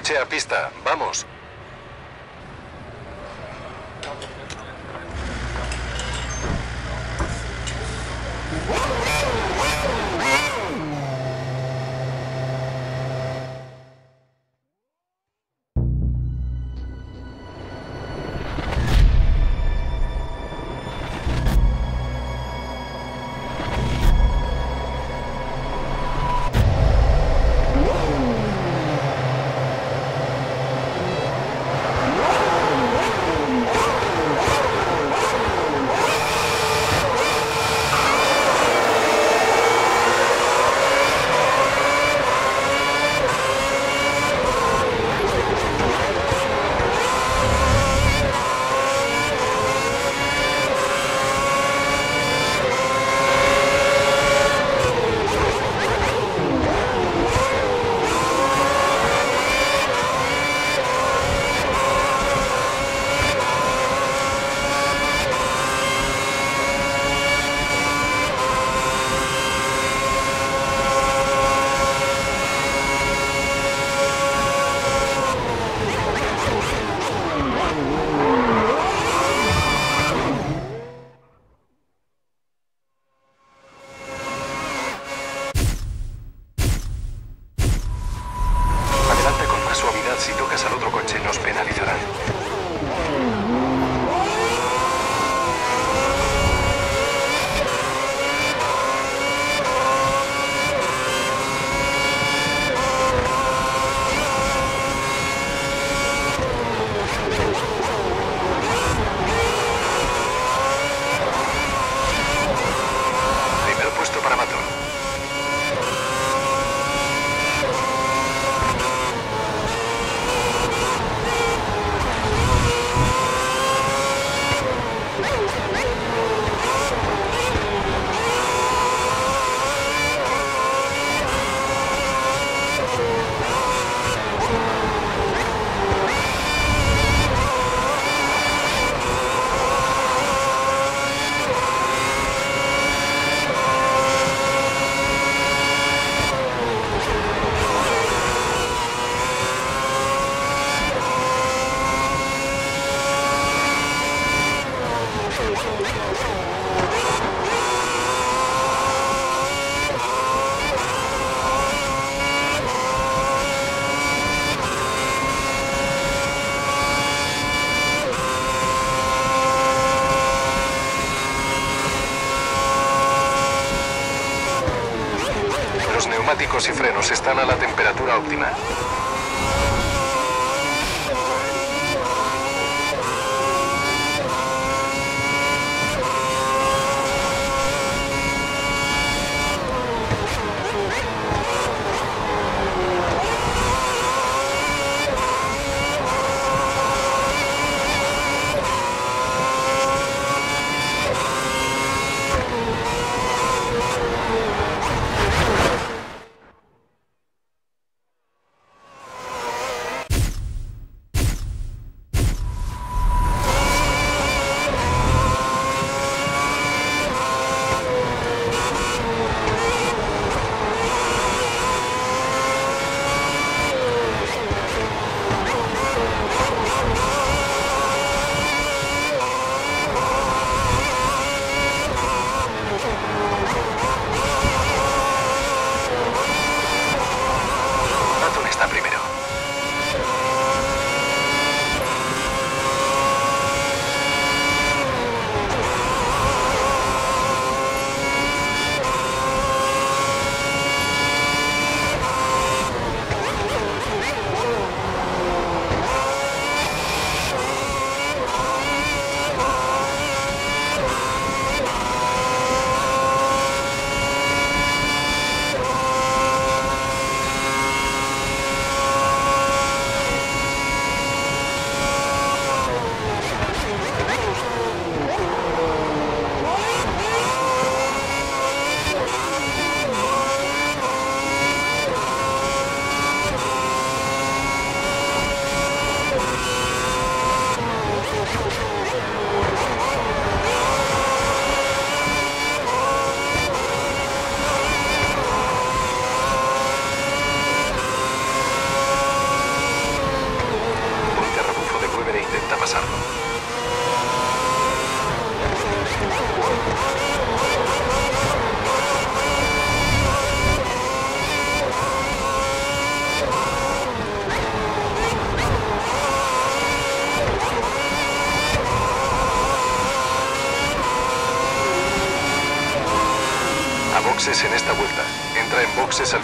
Coche a pista, vamos. Si tocas al otro coche, nos penalizarán. Primer puesto para Matón. Los neumáticos y frenos están a la temperatura óptima.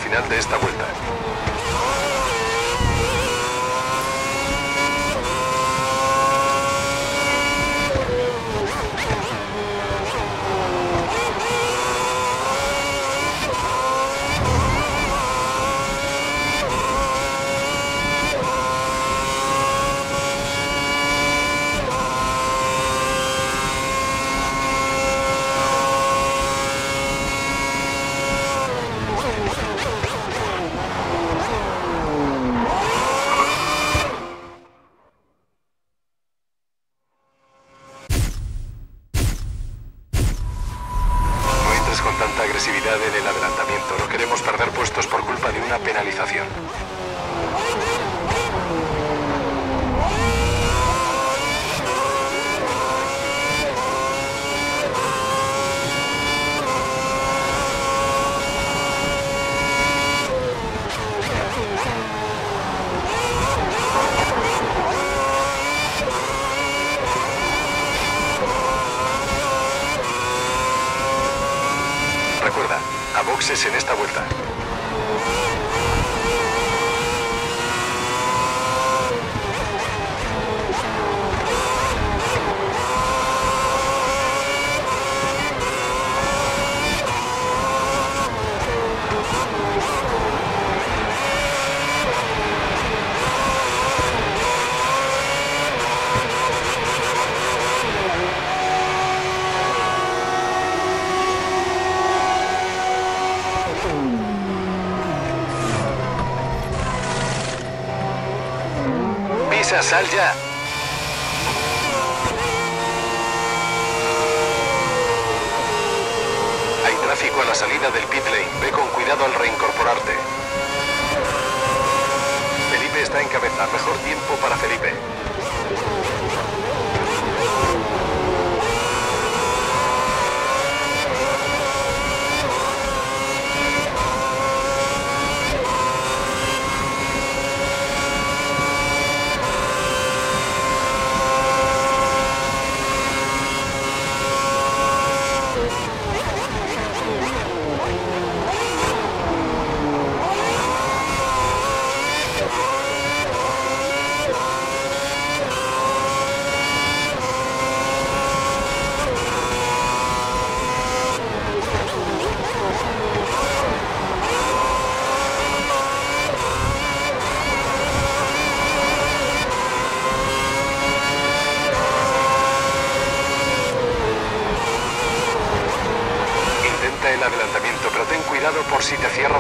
Final de esta. Una penalización. Sal ya. Hay tráfico a la salida del pit lane. Ve con cuidado al reincorporarte. Felipe está en cabeza. Mejor tiempo para si te cierra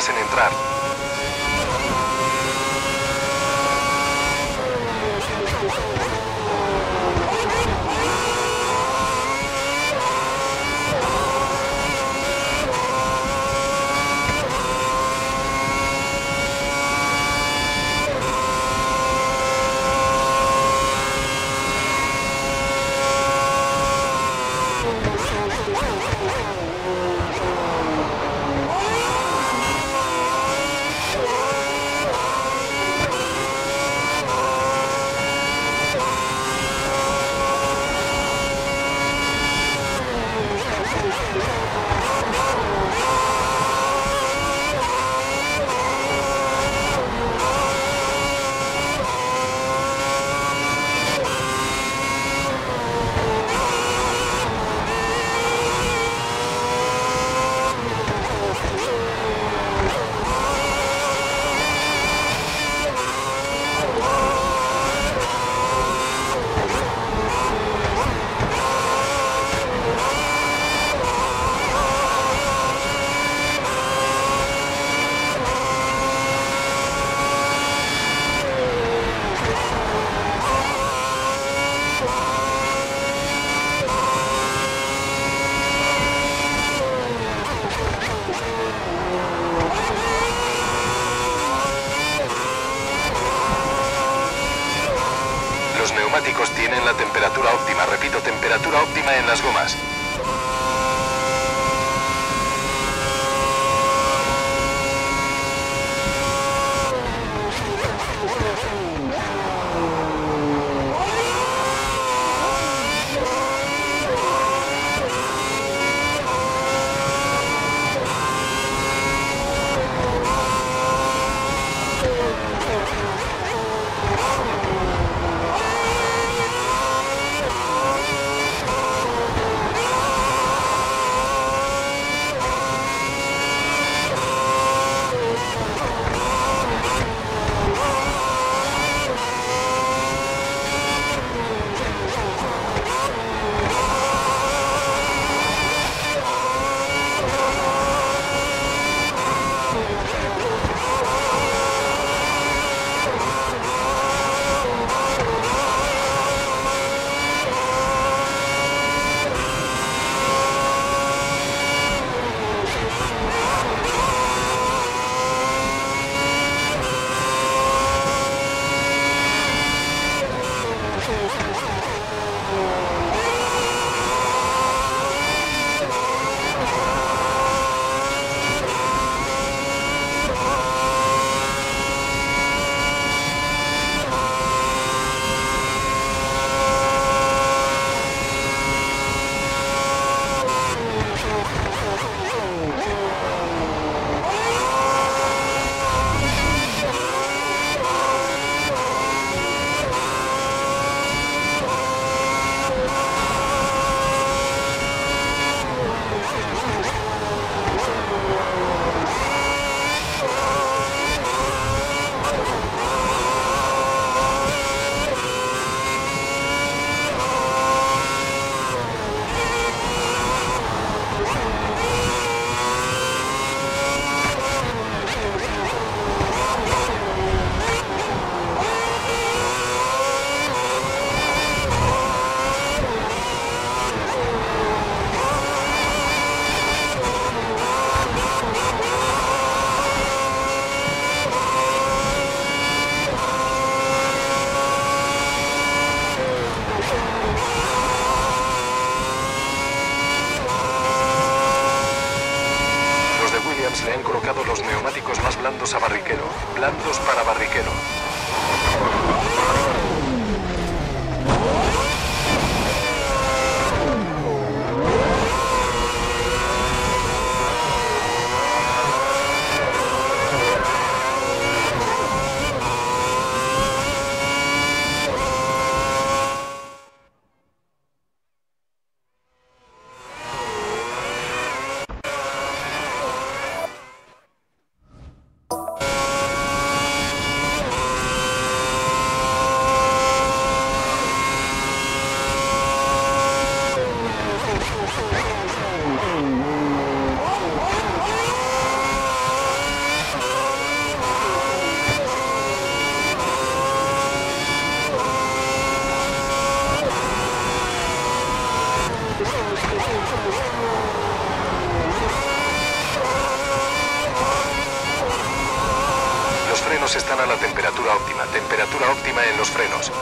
de tres vueltas en entrar. Los neumáticos tienen la temperatura óptima, repito, temperatura óptima en las gomas. Están a la temperatura óptima. Temperatura óptima en los frenos.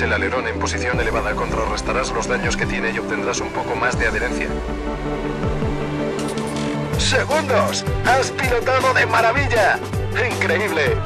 El alerón en posición elevada contrarrestarás los daños que tiene y obtendrás un poco más de adherencia. segundos. Has pilotado de maravilla. Increíble.